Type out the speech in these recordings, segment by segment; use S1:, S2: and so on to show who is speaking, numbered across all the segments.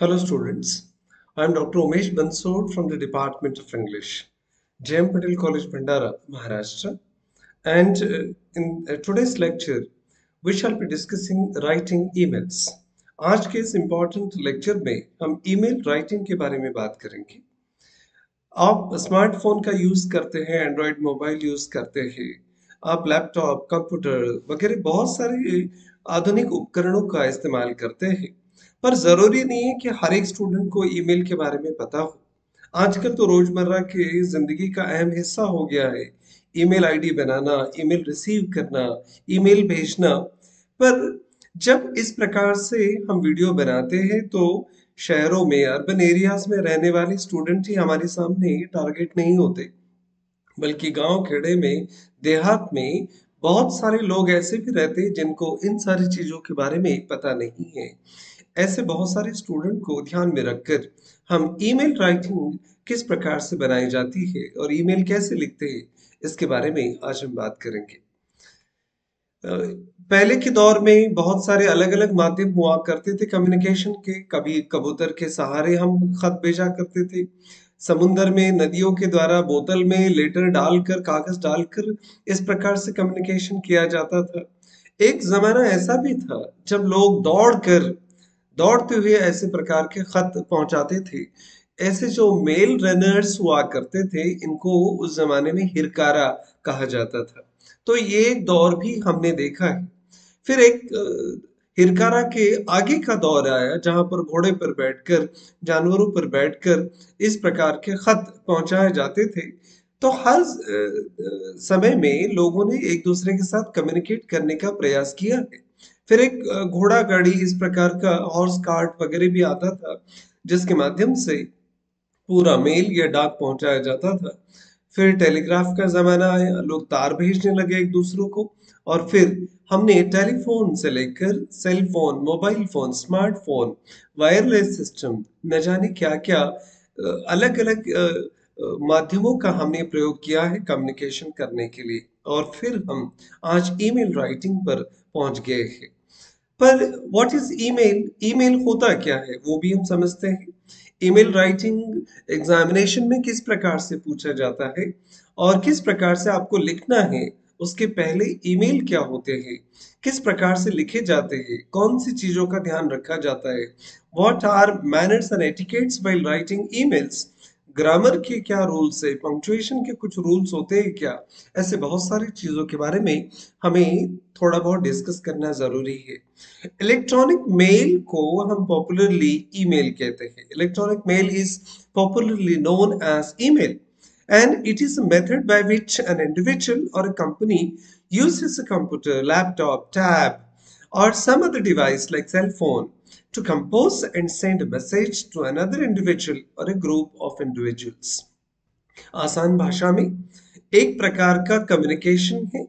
S1: Hello students, I am Dr. Umesh Bansod from the Department of English, JM Patel College Bhandara, Maharashtra. And uh, in uh, today's lecture, we shall be discussing writing emails. आज के इस important lecture में हम email writing के बारे में बात करेंगे आप स्मार्टफ़ोन का यूज़ करते हैं एंड्रॉयड मोबाइल यूज़ करते हैं आप लैपटॉप कंप्यूटर वगैरह बहुत सारे आधुनिक उपकरणों का इस्तेमाल करते हैं पर ज़रूरी नहीं है कि हर एक स्टूडेंट को ईमेल के बारे में पता हो। आजकल तो रोज़मर्रा के ज़िंदगी का अहम हिस्सा हो गया है। ईमेल आईडी बनाना ईमेल रिसीव करना ईमेल भेजना। पर जब इस प्रकार से हम वीडियो बनाते हैं तो शहरों में अर्बन एरियाज़ में रहने वाले स्टूडेंट ही हमारे सामने टारगेट नहीं होते। बल्कि गाँव खेड़े में, देहात में बहुत सारे लोग ऐसे भी रहते हैं जिनको इन सारी चीज़ों के बारे में पता नहीं है। ऐसे बहुत सारे स्टूडेंट को ध्यान में रखकर हम ईमेल राइटिंग किस प्रकार से बनाई जाती है और ईमेल कैसे लिखते हैं, इसके बारे में आज हम बात करेंगे। पहले के दौर में बहुत सारे अलग अलग माध्यम हुआ करते थे कम्युनिकेशन के। कभी कबूतर के सहारे हम खत भेजा करते थे। समुन्दर में, नदियों के द्वारा बोतल में लेटर डालकर, कागज़ डालकर इस प्रकार से कम्युनिकेशन किया जाता था। एक जमाना ऐसा भी था जब लोग दौड़कर दौड़ते हुए ऐसे प्रकार के खत पहुंचाते थे। ऐसे जो मेल रनर्स हुआ करते थे, इनको उस जमाने में हिरकारा कहा जाता था। तो ये दौर भी हमने देखा है। फिर एक हिरकारा के आगे का दौर आया, जहाँ पर घोड़े पर बैठकर, जानवरों पर बैठकर इस प्रकार के खत पहुँचाए जाते थे। तो हर समय में लोगों ने एक दूसरे के साथ कम्युनिकेट करने का प्रयास किया है। फिर एक घोड़ा गाड़ी इस प्रकार का हॉर्स कार्ट वगैरह भी आता था, जिसके माध्यम से पूरा मेल या डाक पहुँचाया जाता था। फिर टेलीग्राफ का जमाना आया, लोग तार भेजने लगे एक दूसरों को, और फिर हमने टेलीफोन से लेकर cell phone mobile phone, smartphone, wireless system, न जाने क्या क्या अलग अलग माध्यमों का हमने प्रयोग किया है कम्युनिकेशन करने के लिए। और फिर हम आज ईमेल राइटिंग पर पहुँच गए हैं। पर व्हाट इज़ ईमेल ईमेल होता क्या है? वो भी हम समझते हैं। ईमेल राइटिंग एग्जामिनेशन में किस प्रकार से पूछा जाता है और किस प्रकार से आपको लिखना है? उसके पहले ईमेल क्या होते हैं? किस प्रकार से लिखे जाते हैं? कौन सी चीज़ों का ध्यान रखा जाता है? What are manners and etiquettes while writing emails grammar के क्या रूल्स है? पंक्चुएशन के कुछ रूल्स होते हैं क्या? ऐसे बहुत सारी चीज़ों के बारे में हमें थोड़ा बहुत डिस्कस करना ज़रूरी है। इलेक्ट्रॉनिक मेल को हम पॉपुलरली ईमेल कहते हैं। Electronic mail is popularly known as email and it is a method by which an individual or a company uses a computer, laptop, tab, or some other device like cell to compose and send a message to another individual or a group of individuals. आसान भाषा में एक प्रकार का communication है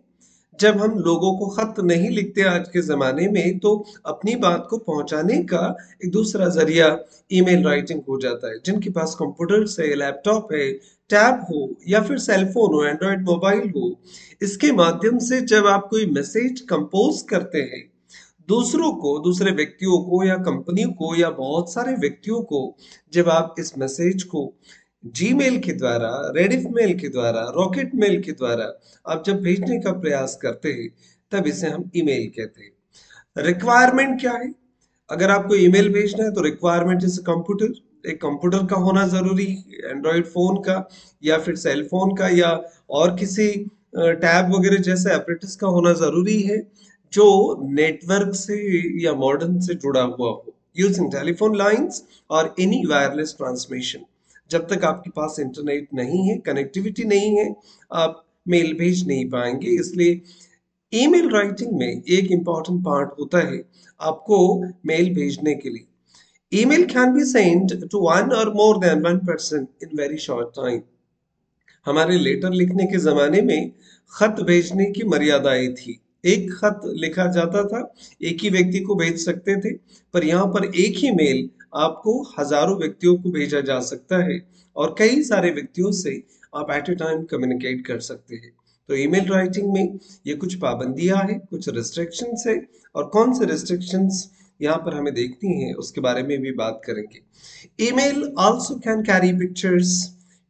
S1: जब हम लोगों को खत नहीं लिखते आज के ज़माने में तो अपनी बात को पहुँचाने का एक दूसरा ज़रिया ईमेल राइटिंग हो जाता है जिनके पास कंप्यूटर है लैपटॉप है टैब हो, या फिर सेलफोन हो एंड्रॉयड मोबाइल हो, इसके माध्यम से जब आप कोई मैसेज कंपोज करते हैं दूसरों को, दूसरे व्यक्तियों को या कंपनी को या बहुत सारे व्यक्तियों को जब आप इस मैसेज को जीमेल के द्वारा रेडिफ मेल के द्वारा रॉकेट मेल के द्वारा आप जब भेजने का प्रयास करते हैं, तब इसे हम ईमेल कहते हैं। रिक्वायरमेंट क्या है? अगर आपको ईमेल भेजना है तो रिक्वायरमेंट इज़ कंप्यूटर एक कंप्यूटर का होना ज़रूरी है एंड्रॉइड फ़ोन का या फिर सेल फ़ोन का या और किसी टैब वगैरह जैसे ऑपरेटर्स का होना ज़रूरी है। जो नेटवर्क से या मॉडर्न से जुड़ा हुआ हो यूजिंग टेलीफोन लाइंस और एनी वायरलेस ट्रांसमिशन जब तक आपके पास इंटरनेट नहीं है कनेक्टिविटी नहीं है, आप मेल भेज नहीं पाएँगे। इसलिए ईमेल राइटिंग में एक इंपॉर्टेंट पार्ट होता है आपको मेल भेजने के लिए। Email can be send to one or more than one person in very short time हमारे लेटर लिखने के जमाने में खत भेजने की मर्यादाएँ थी। एक खत लिखा जाता था, एक ही व्यक्ति को भेज सकते थे, पर यहाँ पर एक ही मेल आपको हज़ारों व्यक्तियों को भेजा जा सकता है और कई सारे व्यक्तियों से आप एट ए टाइम कम्युनिकेट कर सकते हैं। तो ईमेल राइटिंग में ये कुछ पाबंदियाँ हैं, कुछ रिस्ट्रिक्शंस है और कौन से रिस्ट्रिक्शंस यहाँ पर हमें देखनी है, उसके बारे में भी बात करेंगे। Email also can carry pictures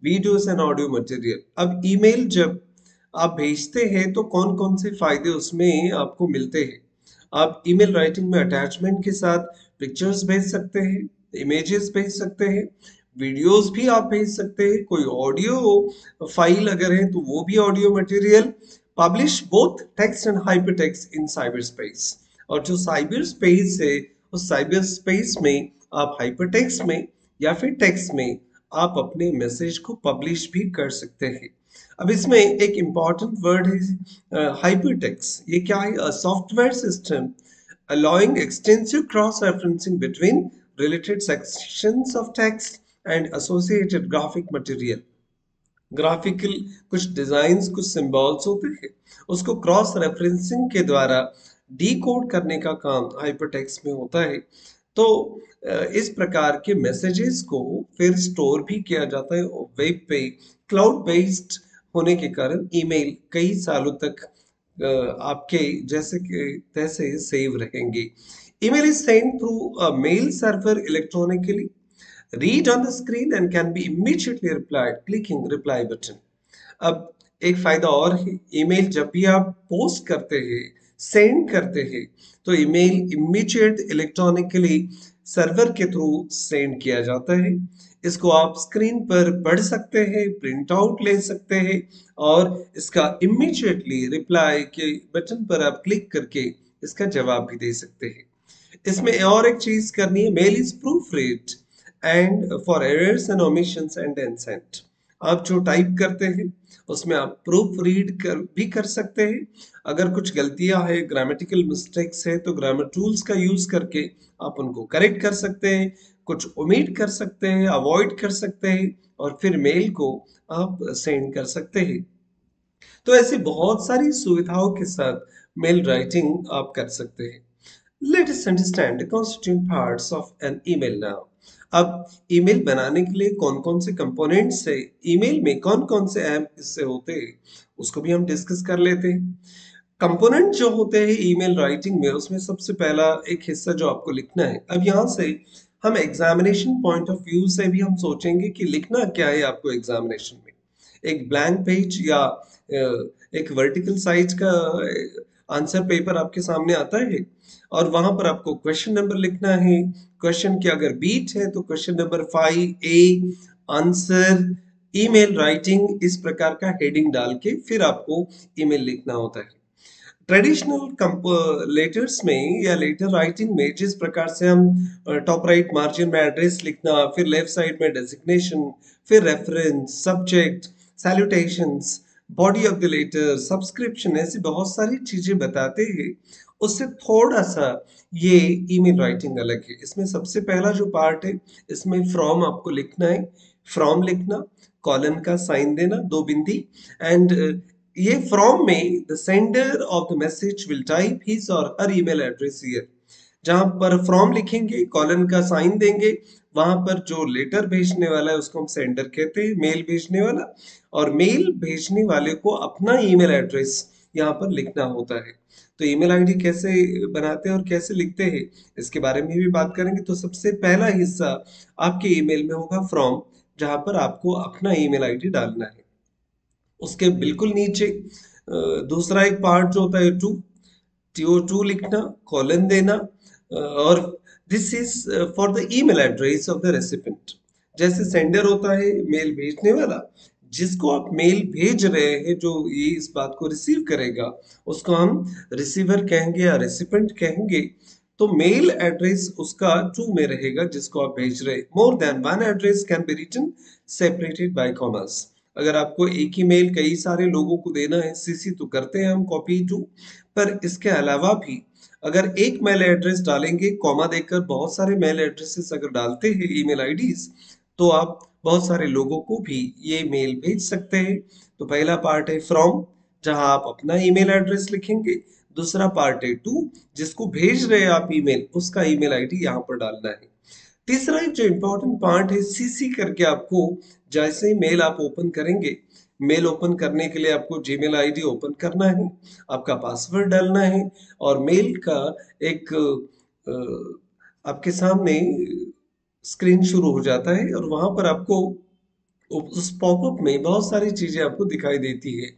S1: videos and audio material अब ईमेल जब आप भेजते हैं तो कौन कौन से फ़ायदे उसमें आपको मिलते हैं? आप ईमेल राइटिंग में अटैचमेंट के साथ पिक्चर्स भेज सकते हैं, इमेजेस भेज सकते हैं, वीडियोस भी आप भेज सकते हैं, कोई ऑडियो फ़ाइल अगर है तो वो भी audio material, publish both text and hyper text in cyber space. और जो साइबर स्पेस है, उस साइबर स्पेस में आप हाइपर टेक्स्ट में या फिर टेक्स्ट में आप अपने मैसेज को पब्लिश भी कर सकते हैं। अब इसमें एक इंपॉर्टेंट वर्ड है हाइपर टेक्स्ट ये क्या है? Software system allowing extensive cross-referencing between related sections of text and associated graphic material. Graphical कुछ डिज़ाइन कुछ सिंबल्स होते हैं। उसको क्रॉस रेफरेंसिंग के द्वारा डीकोड करने का काम हाइपरटेक्स्ट में होता है। तो इस प्रकार के मैसेजेस को फिर स्टोर भी किया जाता है वेब पे क्लाउड बेस्ड होने के कारण ईमेल कई सालों तक आपके जैसे तैसे सेव रहेंगे। Email is send through mail server electronically read on the screen and can be immediately reply clicking reply button. अब एक फ़ायदा और है, ईमेल जब भी आप पोस्ट करते हैं, सेंड करते हैं तो ईमेल इमीडिएट इलेक्ट्रॉनिकली सर्वर के थ्रू सेंड किया जाता है। इसको आप स्क्रीन पर पढ़ सकते हैं प्रिंट आउट ले सकते हैं और इसका इमीडिएटली रिप्लाई के बटन पर आप क्लिक करके इसका जवाब भी दे सकते हैं। इसमें और एक चीज़ करनी है mail is proofread and for errors and omissions and ancient आप जो टाइप करते हैं उसमें आप प्रूफ रीड कर, भी कर सकते हैं। अगर कुछ गलतियाँ है ग्रामेटिकल मिस्टेक्स है तो ग्रामर टूल्स का यूज़ करके आप उनको करेक्ट कर सकते हैं, कुछ उम्मीद कर सकते हैं अवॉइड कर सकते हैं, और फिर मेल को आप सेंड कर सकते हैं। तो ऐसी बहुत सारी सुविधाओं के साथ मेल राइटिंग आप कर सकते हैं। Let us understand the parts of an email now अब ईमेल बनाने के लिए कौन कौन से कंपोनेंट्स है ईमेल में कौन कौन से ऐप इससे होते, उसको भी हम डिस्कस कर लेते। कंपोनेंट जो होते हैं ईमेल राइटिंग में, उसमें सबसे पहला एक हिस्सा जो आपको लिखना है। अब यहाँ से हम एग्जामिनेशन पॉइंट ऑफ़ व्यू से भी हम सोचेंगे कि लिखना क्या है आपको एग्जामिनेशन में। एक ब्लैंक पेज या एक वर्टिकल साइज़ का आंसर पेपर आपके सामने आता है और वहाँ पर आपको क्वेश्चन नंबर लिखना है। क्वेश्चन की अगर बीट है तो question number five A answer email writing इस प्रकार का हेडिंग डाल के फिर आपको ईमेल लिखना होता है। ट्रेडिशनल लेटर्स में या लेटर राइटिंग में जिस प्रकार से हम टॉप राइट मार्जिन में एड्रेस लिखना, फिर लेफ़्ट साइड में डेजिग्नेशन फिर reference subject salutations body of the letter subscription ऐसी बहुत सारी चीज़ें बताते हैं। उससे थोड़ा सा ये ईमेल राइटिंग अलग है। इसमें सबसे पहला जो पार्ट है, इसमें फ्रॉम आपको लिखना है। फ्रॉम लिखना कॉलन का साइन देना, दो बिंदी। एंड ये फ्रॉम में the sender of the message will type his or her email address here जहाँ पर फ्रॉम लिखेंगे कॉलन का साइन देंगे वहाँ पर जो लेटर भेजने वाला है, उसको हम सेंडर कहते हैं मेल भेजने वाला। और मेल भेजने वाले को अपना ईमेल एड्रेस यहाँ पर लिखना होता है। तो ईमेल आईडी कैसे बनाते हैं और कैसे लिखते हैं, इसके बारे में भी बात करेंगे। तो सबसे पहला हिस्सा आपके ईमेल में होगा फ्रॉम जहाँ पर आपको अपना ईमेल आईडी डालना है। उसके बिल्कुल नीचे दूसरा एक पार्ट जो होता है टू टीओ टू लिखना कॉलन देना और this is for the email address of the recipient जैसे सेंडर होता है मेल भेजने वाला, जिसको आप मेल भेज रहे हैं, जो ये इस बात को रिसीव करेगा, उसको हम रिसीवर कहेंगे या रेसिपेंट कहेंगे तो मेल एड्रेस उसका टू में रहेगा, जिसको आप भेज रहे more than one address can be written separated by commas अगर आपको एक ही मेल कई सारे लोगों को देना है सीसी तो करते हैं हम कॉपी टू पर इसके अलावा भी अगर एक मेल एड्रेस डालेंगे कॉमा देकर बहुत सारे मेल एड्रेसेस अगर डालते हैं ईमेल आईडीज तो आप बहुत सारे लोगों को भी ये मेल भेज सकते हैं। तो पहला पार्ट है फ्रॉम जहाँ आप अपना ईमेल एड्रेस लिखेंगे। दूसरा पार्ट है टू जिसको भेज रहे हैं आप ईमेल उसका ईमेल आईडी यहाँ पर डालना है। तीसरा जो इम्पोर्टेंट पार्ट है सीसी करके आपको जैसे ही मेल आप ओपन करेंगे मेल ओपन करने के लिए आपको जीमेल आईडी ओपन करना है, आपका पासवर्ड डालना है और मेल का एक आपके सामने स्क्रीन शुरू हो जाता है और वहाँ पर आपको उस पॉपअप में बहुत सारी चीज़ें आपको दिखाई देती है।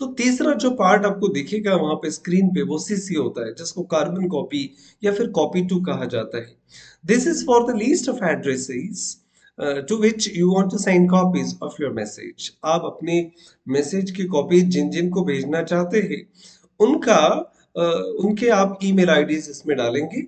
S1: तो तीसरा जो पार्ट आपको दिखेगा वहाँ पे स्क्रीन पे वो सीसी होता है, जिसको कार्बन कॉपी या फिर कॉपी टू कहा जाता है। This is for the list of addresses to which you want to send copies of your message आप अपने मैसेज की कॉपी जिन जिन को भेजना चाहते हैं उनका uh, उनके आप ईमेल आईडीज इसमें डालेंगे।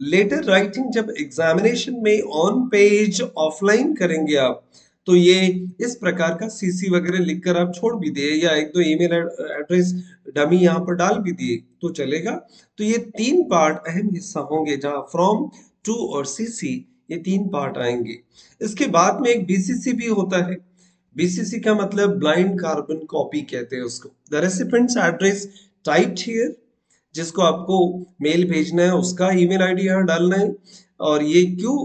S1: लेटर राइटिंग जब एग्जामिनेशन में ऑन पेज ऑफलाइन करेंगे आप तो ये इस प्रकार का सीसी वगैरह लिखकर आप छोड़ भी दिए या एक दो ईमेल एड्रेस डमी यहाँ पर डाल भी दिए तो चलेगा। तो ये तीन पार्ट अहम हिस्सा होंगे जहाँ फ्रॉम टू और सीसी ये तीन पार्ट आएँगे। इसके बाद में एक बीसीसी भी होता है। बीसीसी का मतलब ब्लाइंड कार्बन कॉपी कहते हैं उसको। The recipient's address type here जिसको आपको मेल भेजना है, उसका ईमेल आईडी यहाँ डालना है। और ये क्यों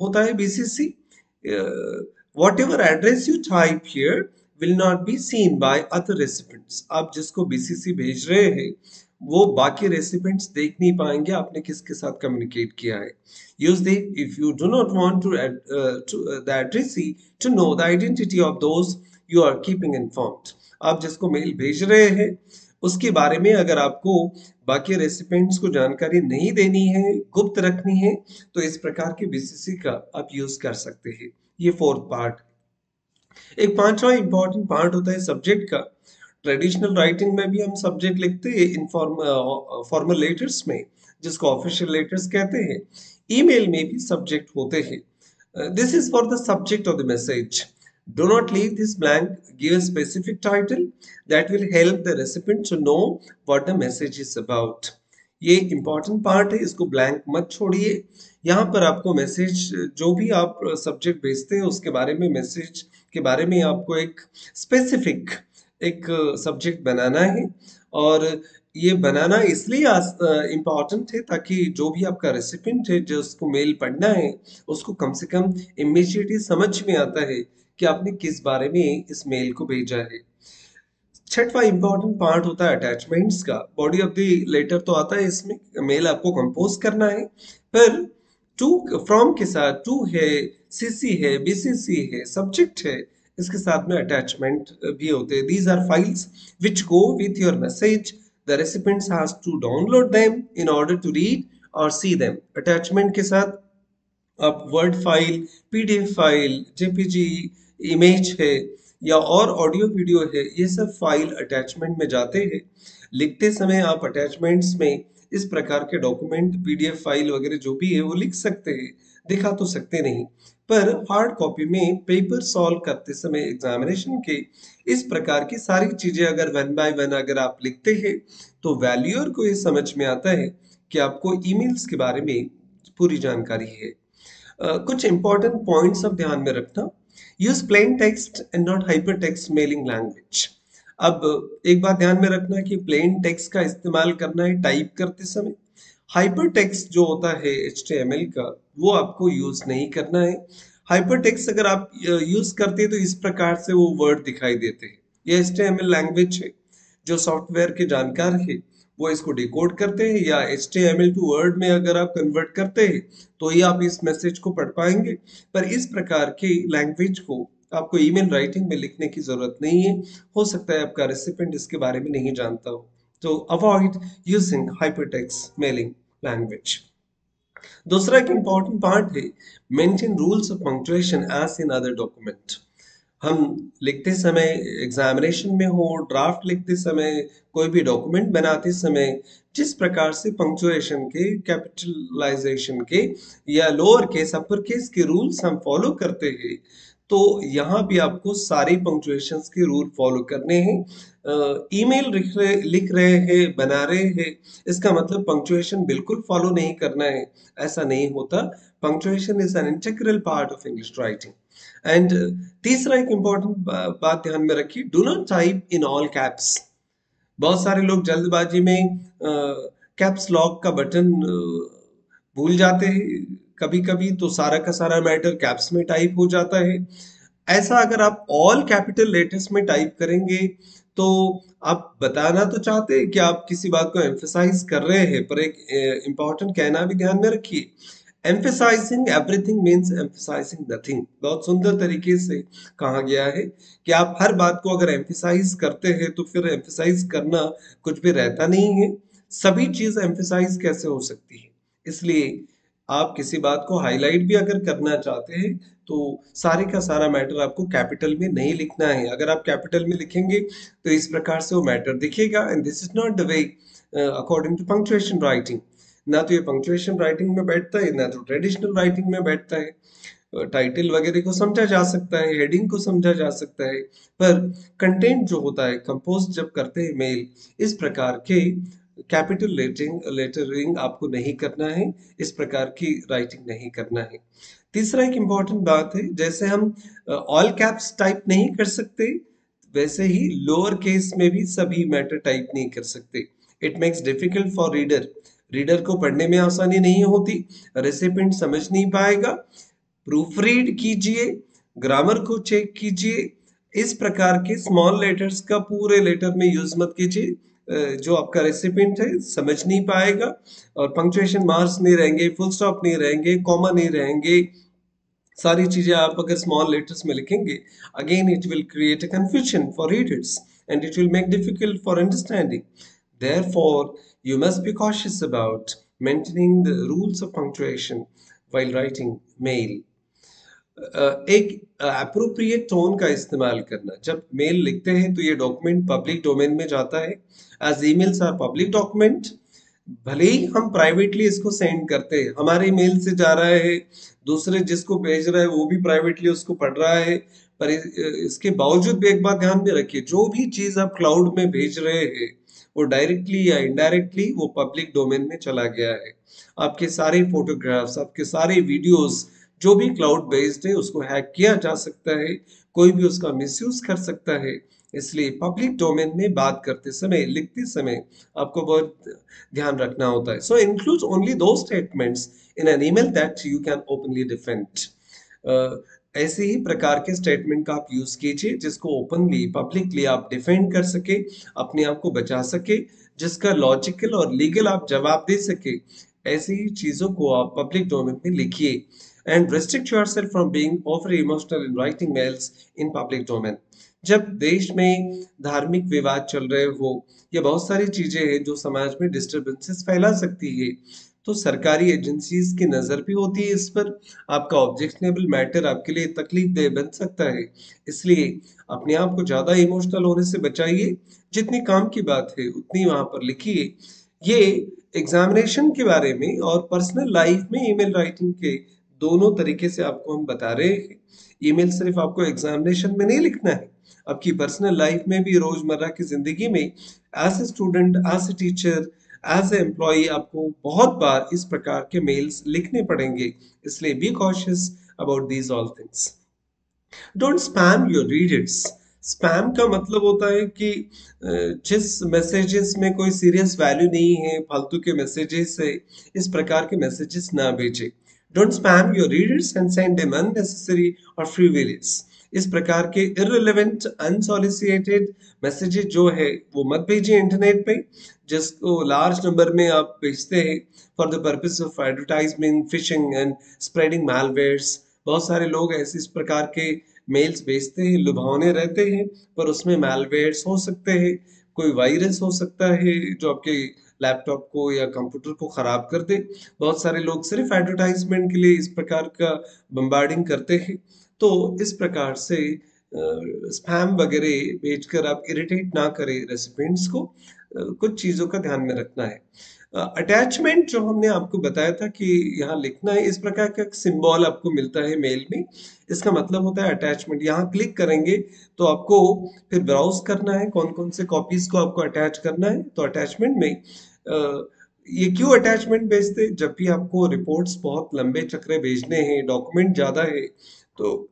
S1: होता है BCC whatever address you type here will not be seen by other recipients आप जिसको BCC भेज रहे हैं वो बाकी recipients देख नहीं पाएँगे आपने किसके साथ communicate किया है। Do not want to, add, uh, to uh, the addressee to know the identity of those you are keeping informed. आप जिसको मेल भेज रहे हैं उसके बारे में अगर आपको बाकी रेसिपेंट्स को जानकारी नहीं देनी है गुप्त रखनी है तो इस प्रकार के बीसीसी का आप यूज़ कर सकते हैं। ये फोर्थ पार्ट एक पांचवा इंपॉर्टेंट पार्ट होता है सब्जेक्ट का। ट्रेडिशनल राइटिंग में भी हम सब्जेक्ट लिखते हैं इनफॉर्म फॉर्मल लेटर्स में, जिसको ऑफिशियल लेटर्स कहते हैं ईमेल में भी सब्जेक्ट होते हैं this is for the subject of the message Do not leave this blank. Give a specific title that will help the recipient to know what the message is about. ये important part है, इसको blank मत छोड़िए यहाँ पर आपको message जो भी आप सब्जेक्ट भेजते हैं, उसके बारे में मैसेज के बारे में आपको एक स्पेसिफिक एक सब्जेक्ट बनाना है और ये बनाना इसलिए इंपॉर्टेंट है ताकि जो भी आपका रेसिपेंट है, जो उसको मेल पढ़ना है, उसको कम से कम इमीडिएटली समझ में आता है कि आपने किस बारे में इस मेल को भेजा है। छठवा इंपॉर्टेंट पार्ट होता है अटैचमेंट्स का। बॉडी ऑफ़ द लेटर तो आता है इसमें मेल आपको कंपोज करना है। पर टू फ्रॉम के साथ टू है सीसी है बीसीसी है सब्जेक्ट है इसके साथ में अटैचमेंट भी होते हैं। These are files which go with your message the recipients has to download them in order to read or see them attachment के साथ आप word file PDF file JPG image है या और ऑडियो वीडियो है, ये सब फ़ाइल अटैचमेंट में जाते हैं। लिखते समय आप अटैचमेंट्स में इस प्रकार के डॉक्यूमेंट पीडीएफ फ़ाइल वगैरह जो भी है वो लिख सकते हैं। दिखा तो सकते नहीं। पर हार्ड कॉपी में पेपर सॉल्व करते समय एग्जामिनेशन के इस प्रकार की सारी चीज़ें अगर वन बाय वन अगर आप लिखते हैं तो वैल्यूअर को ये समझ में आता है कि आपको ईमेल्स के बारे में पूरी जानकारी है। uh, कुछ इंपॉर्टेंट पॉइंट्स अब ध्यान में रखना। Use plain text and not hyper text mailing language अब एक बात ध्यान में रखना कि प्लेन टेक्स्ट का इस्तेमाल करना है टाइप करते समय। हाइपर टेक्स्ट जो होता है एच का, वो आपको यूज़ नहीं करना है। हाइपर टेक्स्ट अगर आप यूज़ करते हैं तो इस प्रकार से वो वर्ड दिखाई देते हैं। ये एच लैंग्वेज है, जो सॉफ्टवेयर के जानकार है, वो इसको डिकोड करते हैं या एच टी वर्ड में अगर आप कन्वर्ट करते हैं तो ही आप इस मैसेज को पढ़ पाएँगे। पर इस प्रकार के लैंग्वेज को आपको ईमेल राइटिंग में लिखने की ज़रूरत नहीं है। हो सकता है आपका रेसिपेंट इसके बारे में नहीं जानता हो। तो avoid using hypertext mailing language दूसरा एक इंपॉर्टेंट पार्ट है maintain rules of punctuation as in other document हम लिखते समय एग्जामिनेशन में हो ड्राफ्ट लिखते समय, कोई भी डॉक्यूमेंट बनाते समय, जिस प्रकार से पंक्चुएशन के कैपिटलाइजेशन के या लोअर केस अपर केस के रूल्स हम फॉलो करते हैं तो यहाँ भी आपको सारे पंक्चुएशन के रूल फॉलो करने हैं। ईमेल लिख रहे लिख रहे हैं, बना रहे हैं। इसका मतलब पंक्चुएशन बिल्कुल फॉलो नहीं करना है। ऐसा नहीं होता। Punctuation is an integral part of English writing and तीसरा एक इंपॉर्टेंट बात ध्यान में रखिए do not type in all caps बहुत सारे लोग जल्दबाजी में कैप्स लॉक का बटन भूल जाते हैं। कभी कभी तो सारा का सारा मैटर कैप्स में टाइप हो जाता है। ऐसा अगर आप ऑल कैपिटल लेटर्स में टाइप करेंगे तो आप बताना तो चाहते हैं कि आप किसी बात को एम्फेसाइज कर रहे हैं, पर एक इंपॉर्टेंट कहना भी ध्यान में रखिए। Emphasizing everything means emphasizing nothing बहुत सुंदर तरीके से कहा गया है कि आप हर बात को अगर एम्फेसाइज करते हैं तो फिर एम्फेसाइज करना कुछ भी रहता नहीं है। सभी चीज़ एम्फेसाइज कैसे हो सकती है? इसलिए आप किसी बात को हाईलाइट भी अगर करना चाहते हैं तो सारे का सारा मैटर आपको कैपिटल में नहीं लिखना है। अगर आप कैपिटल में लिखेंगे तो इस प्रकार से वो मैटर दिखेगा। And this is not the way according to punctuation writing ना तो ये पंक्चुएशन राइटिंग में बैठता है, ना तो ट्रेडिशनल राइटिंग में बैठता है। टाइटल वगैरह को समझा जा सकता है हेडिंग को समझा जा सकता है। पर कंटेंट जो होता है कंपोज जब करते हैं मेल इस प्रकार के कैपिटल लेटिंग लेटरिंग आपको नहीं करना है, इस प्रकार की राइटिंग नहीं करना है। तीसरा एक इंपॉर्टेंट बात है, जैसे हम ऑल कैप्स टाइप नहीं कर सकते, वैसे ही लोअर केस में भी सभी मैटर टाइप नहीं कर सकते। It makes difficult for reader reader को पढ़ने में आसानी नहीं होती रेसिपेंट समझ नहीं पाएगा। प्रूफ रीड कीजिए ग्रामर को चेक कीजिए, इस प्रकार के स्मॉल लेटर्स का पूरे लेटर में यूज़ मत कीजिए। जो आपका रेसिपेंट है, समझ नहीं पाएगा और पंक्चुएशन मार्क्स नहीं रहेंगे फुल स्टॉप नहीं रहेंगे कॉमा नहीं रहेंगे। सारी चीज़ें आप अगर स्मॉल लेटर्स में लिखेंगे again it will create a confusion for readers and it will make difficult for understanding therefore you must be cautious about maintaining the rules of punctuation while writing mail. एक appropriate tone का इस्तेमाल करना। जब mail लिखते हैं तो ये document public domain में जाता है। As emails are public document भले ही हम प्राइवेटली इसको सेंड करते हैं। हमारे मेल से जा रहा है, दूसरे जिसको भेज रहा है, वो भी प्राइवेटली उसको पढ़ रहा है। पर इसके बावजूद भी एक बात ध्यान में रखिए, जो भी चीज़ आप क्लाउड में भेज रहे हैं, वो डायरेक्टली या इनडायरेक्टली वो पब्लिक डोमेन में चला गया है। आपके सारे फोटोग्राफ्स आपके सारे वीडियोस जो भी क्लाउड बेस्ड है, उसको हैक किया जा सकता है, कोई भी उसका मिसयूज कर सकता है। इसलिए पब्लिक डोमेन में बात करते समय, लिखते समय आपको बहुत ध्यान रखना होता है। So include only those statements in an email that you can openly defend ऐसे ही प्रकार के स्टेटमेंट का आप यूज़ कीजिए, जिसको ओपनली पब्लिकली आप डिफेंड कर सके, अपने आप को बचा सके, जिसका लॉजिकल और लीगल आप जवाब दे सके, ऐसी ही चीज़ों को आप पब्लिक डोमेन में लिखिए। And restrict yourself from being over emotional in writing mails in public domain जब देश में धार्मिक विवाद चल रहे हो, या बहुत सारी चीज़ें हैं जो समाज में डिस्टरबेंसेस फैला सकती है तो सरकारी एजेंसीज की नज़र भी होती है इस पर। आपका ऑब्जेक्शनेबल मैटर आपके लिए तकलीफ़ दे बन सकता है। इसलिए अपने आप को ज़्यादा इमोशनल होने से बचाइए। जितनी काम की बात है, उतनी वहाँ पर लिखिए। ये एग्जामिनेशन के बारे में और पर्सनल लाइफ में ईमेल राइटिंग के दोनों तरीके से आपको हम बता रहे हैं। ईमेल सिर्फ़ आपको एग्जामिनेशन में नहीं लिखना है, आपकी पर्सनल लाइफ में भी, रोज़मर्रा की ज़िंदगी में as a student as a teacher as a employee आपको बहुत बार इस प्रकार के मेल्स लिखने पड़ेंगे। इसलिए be cautious about these all things don't spam your readers spam का मतलब होता है कि जिस मैसेजेस में कोई सीरियस वैल्यू नहीं है, फालतू के मैसेजेस है, इस प्रकार के मैसेजेस ना भेजे। Don't spam your readers and send them unnecessary or frivolous इस प्रकार के इरेलीवेंट अनसोलिसिटेड मैसेजेस जो है, वो मत भेजिए इंटरनेट पे। जिसको लार्ज नंबर में आप भेजते हैं for the purpose of advertisement phishing and spreading malwares बहुत सारे लोग ऐसे इस प्रकार के मेल्स भेजते हैं, लुभावने रहते हैं, पर उसमें मैलवेयर्स हो सकते हैं, कोई वायरस हो सकता है जो आपके लैपटॉप को या कंप्यूटर को खराब कर दे। बहुत सारे लोग सिर्फ़ एडवर्टाइजमेंट के लिए इस प्रकार का बम्बार्डिंग करते हैं। तो इस प्रकार से स्पैम वगैरह भेजकर आप इरिटेट ना करें रेसिपेंट्स को। कुछ चीज़ों का ध्यान में रखना है। अटैचमेंट जो हमने आपको बताया था कि यहाँ लिखना है, इस प्रकार का सिंबल आपको मिलता है मेल में। इसका मतलब होता है अटैचमेंट यहाँ क्लिक करेंगे तो आपको फिर ब्राउज करना है कौन कौन से कॉपीज को आपको अटैच करना है। तो अटैचमेंट में ये क्यों अटैचमेंट भेजते जब भी आपको रिपोर्ट्स बहुत लंबे चक्रे भेजने हैं डॉक्यूमेंट ज़्यादा है तो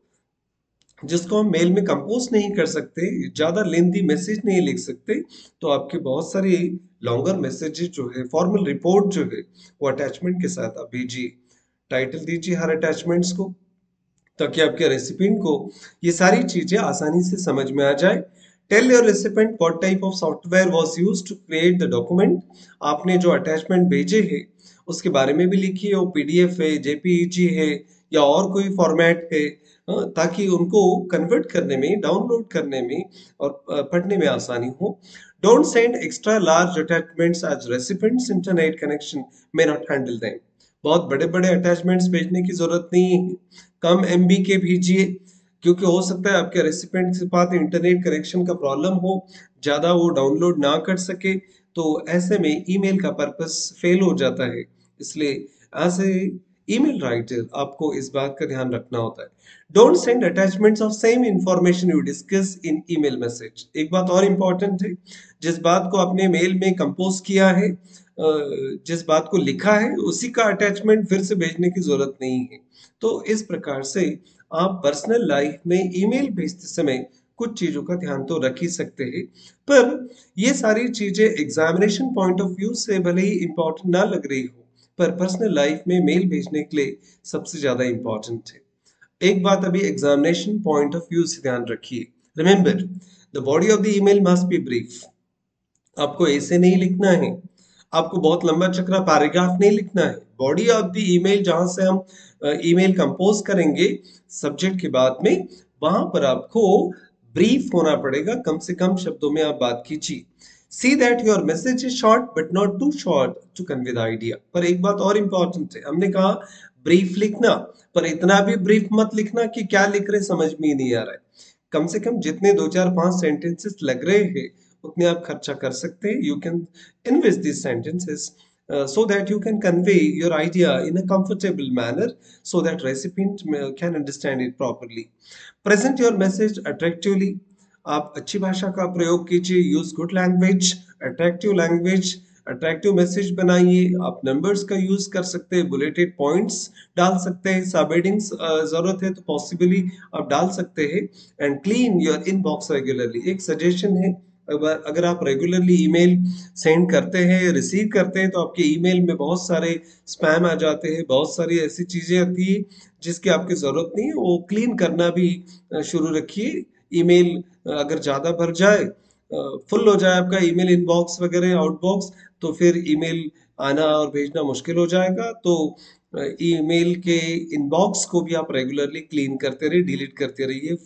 S1: जिसको हम मेल में कंपोज नहीं कर सकते, ज़्यादा लेंदी मैसेज नहीं लिख सकते तो आपके बहुत सारे लॉन्गर मैसेजेस जो है फॉर्मल रिपोर्ट जो है, वो अटैचमेंट के साथ आप भेजिए। टाइटल दीजिए हर अटैचमेंट्स को, ताकि आपके रेसिपिएंट को ये सारी चीज़ें आसानी से समझ में आ जाए। Tell your recipient what type of software was used to create the document आपने जो अटैचमेंट भेजे हैं उसके बारे में भी लिखिए वो पीडीएफ है जेपीईजी है या और कोई फॉर्मेट है हाँ, ताकि उनको कन्वर्ट करने में डाउनलोड करने में और पढ़ने में आसानी हो। Don't send extra large attachments as recipients internet connection may not handle them बहुत बड़े बड़े अटैचमेंट्स भेजने की ज़रूरत नहीं है। कम एम के भेजिए। क्योंकि हो सकता है आपके रेसिपेंट के पास इंटरनेट कनेक्शन का प्रॉब्लम हो, ज़्यादा वो डाउनलोड ना कर सके तो ऐसे में ईमेल का पर्पस फेल हो जाता है। इसलिए ए ईमेल राइटर आपको इस बात का ध्यान रखना होता है। Don't send attachments of same information you discuss in email message एक बात और इम्पोर्टेंट है, जिस बात को आपने मेल में कंपोज किया है जिस बात को लिखा है, उसी का अटैचमेंट फिर से भेजने की ज़रूरत नहीं है। तो इस प्रकार से आप पर्सनल लाइफ में ईमेल भेजते समय कुछ चीज़ों का ध्यान तो रख ही सकते हैं, पर ये सारी चीज़ें एग्जामिनेशन पॉइंट ऑफ़ व्यू से भले ही इंपॉर्टेंट ना लग रही हो, पर पर्सनल लाइफ में मेल भेजने के लिए सबसे ज़्यादा इंपॉर्टेंट है। एक बात अभी एग्जामिनेशन पॉइंट ऑफ़ व्यू से ध्यान रखिए। Remember the body of the email must be brief आपको ऐसे नहीं लिखना है। आपको बहुत लंबा चक्रा पैराग्राफ नहीं लिखना है। बॉडी ऑफ़ द ईमेल जहाँ से हम ईमेल कंपोज करेंगे सब्जेक्ट के बाद में, वहाँ पर आपको ब्रीफ होना पड़ेगा। कम से कम शब्दों में आप बात कीजिए। See that your message is short but not too short to convey the idea पर एक बात और इंपॉर्टेंट है। हमने कहा ब्रीफ लिखना, पर इतना भी ब्रीफ मत लिखना कि क्या लिख रहे समझ में ही नहीं आ रहा है। कम से कम जितने दो चार पाँच सेंटेंसेस लग रहे हैं उतने आप खर्चा कर सकते हैं। You can invest this sentences Uh, so that you can convey your idea in a comfortable manner so that recipient can understand it properly. Present your message attractively. आप अच्छी भाषा का प्रयोग कीजिए use good language attractive language attractive message बनाइए। आप numbers का use कर सकते हैं बुलेटेड पॉइंट्स डाल सकते हैं। सब हेडिंग्स ज़रूरत है तो पॉसिबली आप डाल सकते हैं। And clean your inbox regularly एक सजेशन है अगर आप रेगुलरली ईमेल सेंड करते हैं रिसीव करते हैं तो आपके ईमेल में बहुत सारे स्पैम आ जाते हैं, बहुत सारी ऐसी चीज़ें आती है, जिसकी आपकी ज़रूरत नहीं है, वो क्लीन करना भी शुरू रखिए। ईमेल अगर ज़्यादा भर जाए फुल हो जाए आपका ईमेल इनबॉक्स वगैरह आउटबॉक्स तो फिर ईमेल आना और भेजना मुश्किल हो जाएगा। तो ईमेल के इनबॉक्स को भी आप रेगुलरली क्लीन करते रहिए डिलीट करते रहिए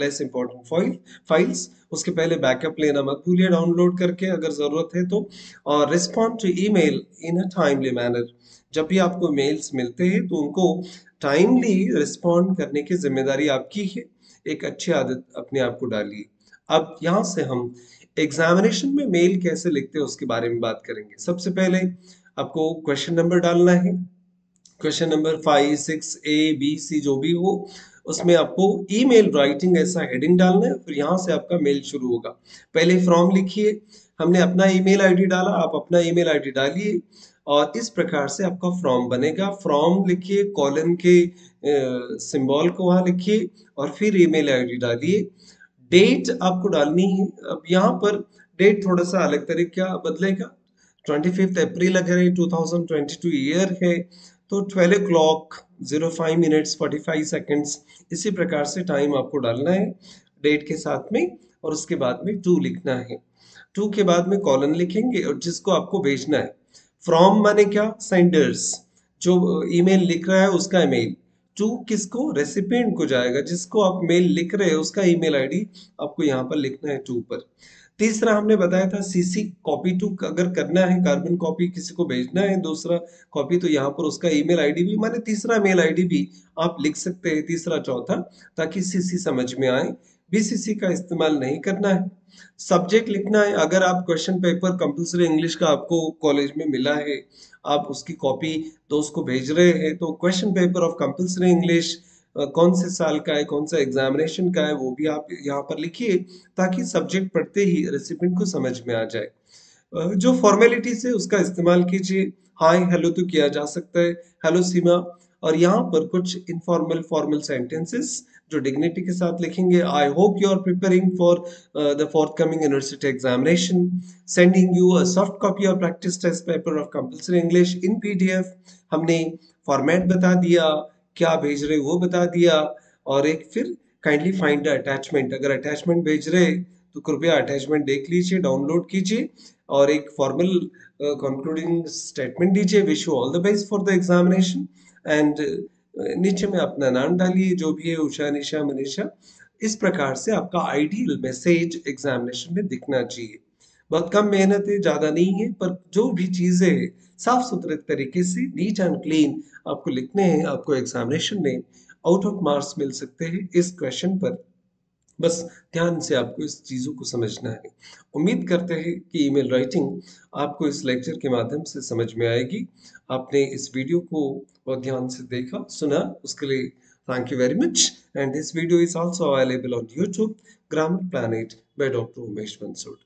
S1: लेस इंपॉर्टेंट फ़ाइल फाइल्स उसके पहले बैकअप लेना मत भूलिए डाउनलोड करके अगर ज़रूरत है तो। और respond to email in a timely manner जब भी आपको मेल्स मिलते हैं तो उनको टाइमली रिस्पॉन्ड करने की ज़िम्मेदारी आपकी है। एक अच्छी आदत अपने आप को डालिए। अब यहाँ से हम एग्जामिनेशन में मेल कैसे लिखते हैं, उसके बारे में बात करेंगे। सबसे पहले आपको क्वेश्चन नंबर डालना है। Question number five six A B C जो भी हो, उसमें आपको ईमेल राइटिंग ऐसा हेडिंग डालना है, फिर यहाँ से आपका मेल शुरू होगा। पहले फ्रॉम लिखिए, हमने अपना ईमेल आईडी डाला, आप अपना ईमेल आईडी डालिए, और इस प्रकार से आपका फॉर्म बनेगा। फॉर्म लिखिए कॉलन के सिंबल को वहाँ लिखिए, और फिर ईमेल आईडी डालिए। डेट आपको डालनी है, अब यहाँ पर डेट थोड़ा सा अलग तरीका बदलेगा। ट्वेंटी फिफ्थ अप्रैल अगर two thousand twenty two year है तो twelve o'clock zero five minutes forty five seconds इसी प्रकार से टाइम आपको डालना है डेट के साथ में और उसके बाद में टू लिखना है। टू के बाद में कॉलन लिखेंगे और जिसको आपको भेजना है। फ्रॉम माने क्या? सेंडर्स जो ईमेल लिख रहा है उसका ईमेल टू किसको? रेसिपिएंट को जाएगा। जिसको आप मेल लिख रहे हैं उसका ईमेल आईडी आपको यहाँ पर लिखना है टू पर। तीसरा हमने बताया था सीसी कॉपी टू अगर करना है कार्बन कॉपी किसी को भेजना है, दूसरा कॉपी तो यहाँ पर उसका ईमेल आईडी भी, माने तीसरा मेल आईडी भी आप लिख सकते हैं, तीसरा चौथा, ताकि सीसी समझ में आए। बीसीसी का इस्तेमाल नहीं करना है। सब्जेक्ट लिखना है, अगर आप क्वेश्चन पेपर कंपल्सरी इंग्लिश का आपको कॉलेज में मिला है, आप उसकी कॉपी दोस्त को भेज रहे हैं तो question paper of compulsory English कौन से साल का है, कौन सा एग्जामिनेशन का है, वो भी आप यहाँ पर लिखिए, ताकि सब्जेक्ट पढ़ते ही रेसिपेंट को समझ में आ जाए। जो फॉर्मेलिटीज है, उसका इस्तेमाल कीजिए। हाय हेलो तो किया जा सकता है। हेलो सीमा। और यहाँ पर कुछ इनफॉर्मल फॉर्मल सेंटेंसेस जो डिग्निटी के साथ लिखेंगे। I hope you are preparing for the forthcoming university examination sending you a soft copy और practice test paper of compulsory English in PDF हमने फॉर्मेट बता दिया। क्या भेज रहे वो बता दिया और एक फिर काइंडली फाइंड अटैचमेंट अगर अटैचमेंट भेज रहे तो कृपया अटैचमेंट देख लीजिए डाउनलोड कीजिए और एक फॉर्मल कंक्लूडिंग स्टेटमेंट दीजिए। Wish you all the best for the examination and नीचे में अपना नाम डालिए, जो भी है, उषा, निशा, मनीषा। इस प्रकार से आपका आइडियल मैसेज एग्जामिनेशन में दिखना चाहिए। बहुत कम मेहनत है, ज़्यादा नहीं है, पर जो भी चीज़ें साफ़ सुथरे तरीके से, नीट एंड क्लीन आपको लिखने हैं, आपको एग्जामिनेशन में आउट ऑफ़ मार्क्स मिल सकते हैं इस क्वेश्चन पर। बस ध्यान से आपको इस चीज़ों को समझना है। उम्मीद करते हैं कि ईमेल राइटिंग आपको इस लेक्चर के माध्यम से समझ में आएगी। आपने इस वीडियो को बहुत ध्यान से देखा, सुना, उसके लिए thank you very much and this video is also available on YouTube grammar planet by doctor Umesh Bansod